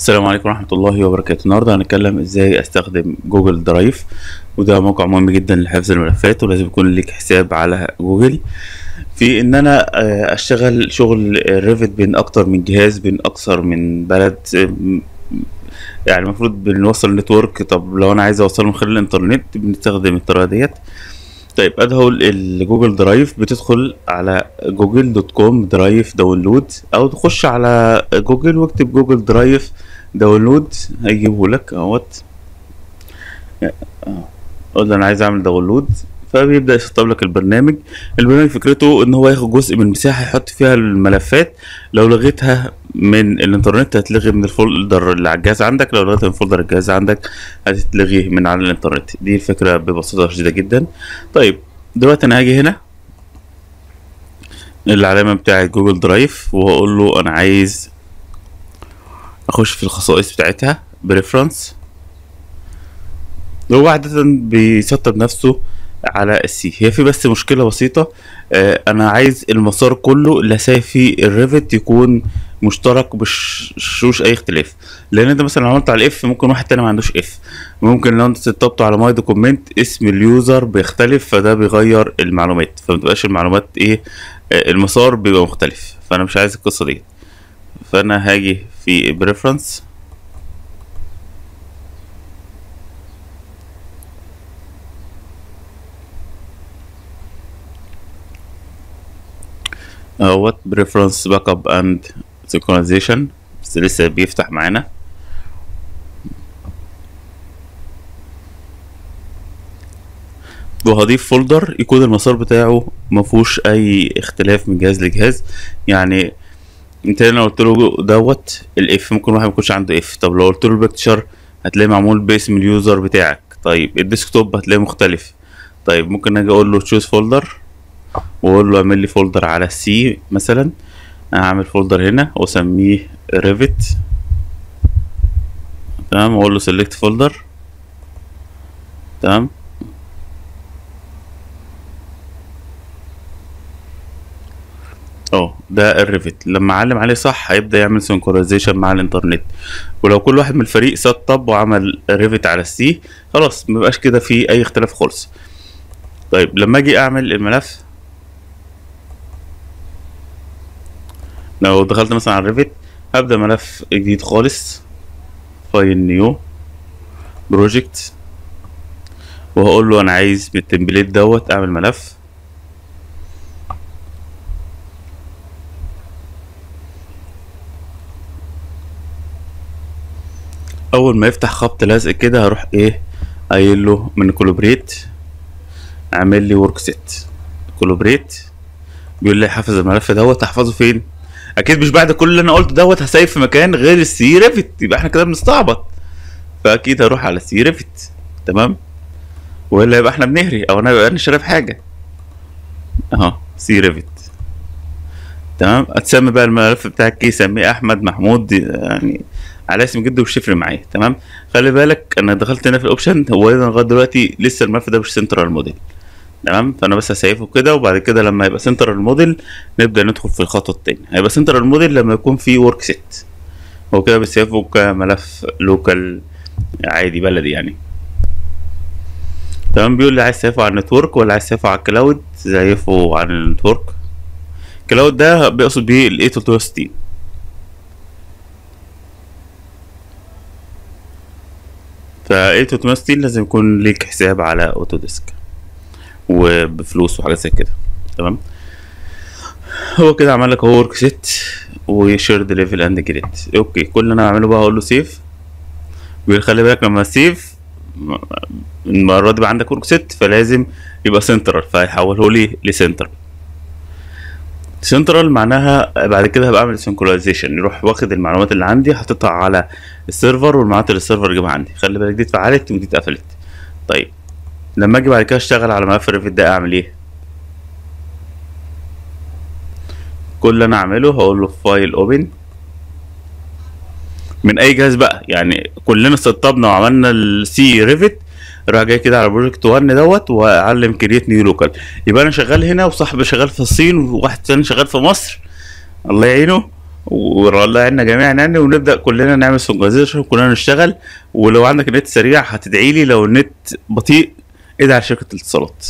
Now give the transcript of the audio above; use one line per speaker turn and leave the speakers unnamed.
السلام عليكم ورحمة الله وبركاته. النهاردة هنتكلم إزاي أستخدم جوجل درايف وده موقع مهم جدا لحفظ الملفات ولازم يكون ليك حساب على جوجل. في إن أنا آه، أشتغل شغل Revit بين أكتر من جهاز بين أكثر من بلد آم، يعني المفروض بنوصل network. طب لو أنا عايز أوصله من خلال الإنترنت بنستخدم الطريقة ديت. طيب ادخل ال Google Drive بتدخل على Google dot com Drive download أو تخش على جوجل واكتب جوجل درايف download هيجيبه لك أهوت. قول له أنا عايز أعمل download فبيبدأ يسطب لك البرنامج. البرنامج فكرته إن هو ياخد جزء من المساحه يحط فيها الملفات. لو لغيتها من الانترنت هتلغي من ال folder اللي على الجهاز عندك لو لغيتها من folder الجهاز عندك هتتلغي من على الانترنت. دي الفكرة ببساطة شديدة جدا. طيب دلوقتي أنا هاجي هنا العلامه بتاعة جوجل درايف وهقول له أنا عايز أخش في الخصائص بتاعتها preference هو عادة بيسطب نفسه على ال C. هي في بس مشكلة بسيطة آه أنا عايز المسار كله فيه ال Revit يكون مشترك مش شوش أي اختلاف. لأن أنت مثلا عملت على F ممكن واحد تاني ما عندوش F ممكن لو أنت سطبته على My Document اسم ال user بيختلف فده بيغير المعلومات. فمتبقاش المعلومات إيه آه المسار بيبقى مختلف. فأنا مش عايز القصة دي فأنا هاجي في preference اهوت preference backup and synchronization بس لسه بيفتح معانا. وهضيف folder يكون المسار بتاعه مفهوش أي اختلاف من جهاز لجهاز. يعني انت هنا قلت له دوت ال F ممكن واحد ما يكونش عنده F طب لو قلت له ال picture هتلاقيه معمول باسم ال user بتاعك. طيب ال desktop هتلاقيه مختلف. طيب ممكن أجي أقول له choose folder واقول له اعمل لي folder على ال C مثلا. اعمل folder هنا وأسميه Revit تمام؟ وأقول له select folder تمام؟ آه ده ال Revit لما اعلم عليه صح هيبدأ يعمل synchronization مع الإنترنت. ولو كل واحد من الفريق سطب وعمل Revit على ال C خلاص مبقاش كده في أي اختلاف خالص. طيب لما أجي أعمل الملف لو دخلت مثلا على ال Revit هبدأ ملف جديد خالص file new project وهقول له أنا عايز بال template دوت أعمل ملف. أول ما يفتح خبط لزق كده هروح إيه؟ قايل له من collaborate اعمل لي workset collaborate بيقول لي حافظ الملف دوت هحفظه فين؟ أكيد مش بعد كل اللي أنا قلته دوت هسيب في مكان غير ال C Revit يبقى إحنا كده بنستعبط. فأكيد هروح على C Revit تمام؟ والا يبقى إحنا بنهري أو أنا أنا شارب حاجة. أهو C Revit تمام؟ هتسمي بقى الملف بتاعك إيه؟ سميه أحمد محمود يعني على اسم جده مش معايا. تمام؟ خلي بالك أنا دخلت هنا في ال option. هو لغاية دلوقتي لسه الملف ده مش central model تمام؟ فأنا بس هسيفه كده وبعد كده لما يبقى central model نبدأ ندخل في الخطوه التانية هيبقى central model لما يكون في workset هو كده بيسيفه كملف local عادي بلدي يعني. تمام؟ بيقول لي عايز تسيفه على ال network ولا عايز تسيفه على ال cloud سيفه على ال network ال cloud ده بيقصد بيه ال 360 ف 360 لازم يكون ليك حساب على Autodesk وبفلوس وحاجات زي كده. تمام؟ هو كده عمل لك هو workset و shared level and grid okay كل اللي أنا بعمله بقى أقول له save خلي بالك لما save المرة دي بقى عندك workset فلازم يبقى سنترال فهيحوله لي ل central central معناها بعد كده هبقى أعمل synchronization يروح واخد المعلومات اللي عندي حاططها على ال server والمعلومات اللي ال server جابها عندي. خلي بالك دي اتفعلت ودي اتقفلت. طيب. لما أجي بعد كده اشتغل على ملف ال Revit ده اعمل إيه؟ كل اللي أنا اعمله هقول له file open من اي جهاز بقى؟ يعني كلنا سطبنا وعملنا السي Revit راح جاي كده على project 1 دوت واعلم create new local يبقى أنا شغال هنا وصاحبي شغال في الصين وواحد تاني شغال في مصر. الله يعينه. والله عنا جميعا يعني ونبدأ كلنا نعمل سنكرونايزيشن وكلنا نشتغل. ولو عندك النت سريع هتدعي لي لو النت بطيء على شركه الاتصالات